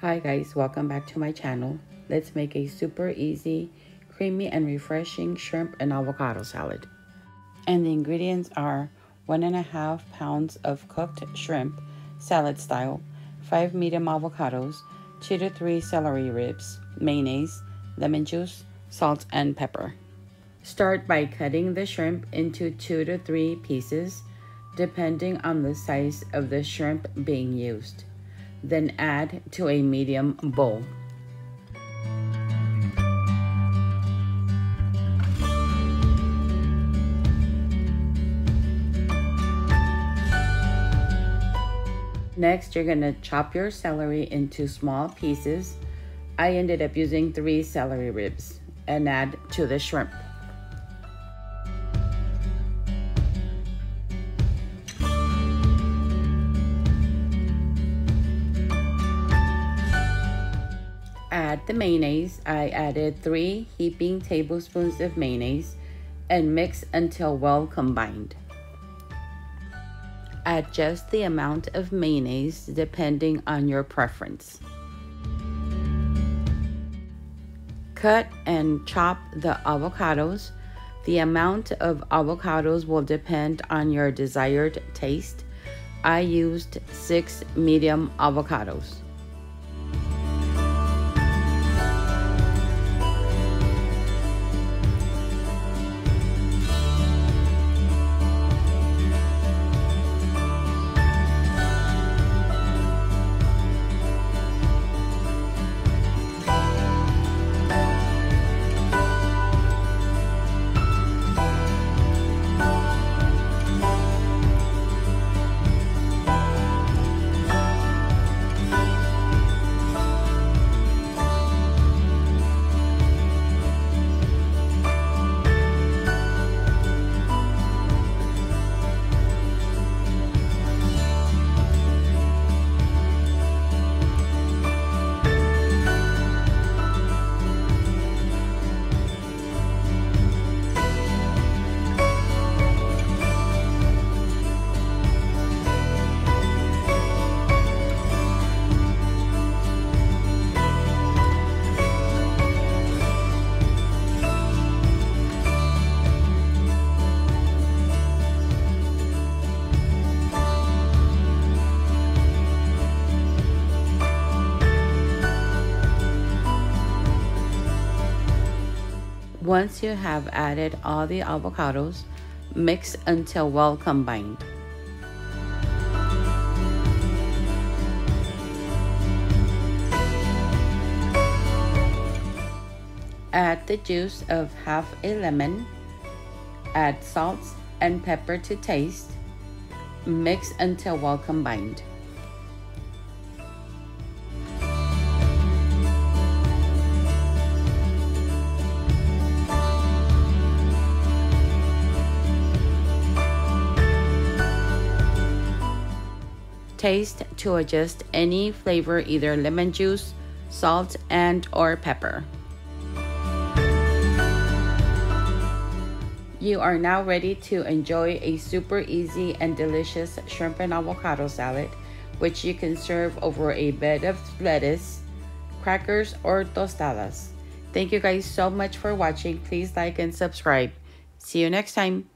Hi guys, welcome back to my channel. Let's make a super easy, creamy and refreshing shrimp and avocado salad. And the ingredients are one and a half pounds of cooked shrimp, salad style, five medium avocados, two to three celery ribs, mayonnaise, lemon juice, salt and pepper. Start by cutting the shrimp into two to three pieces, depending on the size of the shrimp being used. Then add to a medium bowl. Next, you're gonna chop your celery into small pieces. I ended up using three celery ribs and add to the shrimp. Add the mayonnaise. I added three heaping tablespoons of mayonnaise and mix until well combined. Add just the amount of mayonnaise depending on your preference. Cut and chop the avocados. The amount of avocados will depend on your desired taste. I used six medium avocados. Once you have added all the avocados, mix until well combined. Add the juice of half a lemon. Add salt and pepper to taste. Mix until well combined. Taste to adjust any flavor, either lemon juice, salt, and or pepper. You are now ready to enjoy a super easy and delicious shrimp and avocado salad, which you can serve over a bed of lettuce, crackers, or tostadas. Thank you guys so much for watching. Please like and subscribe. See you next time.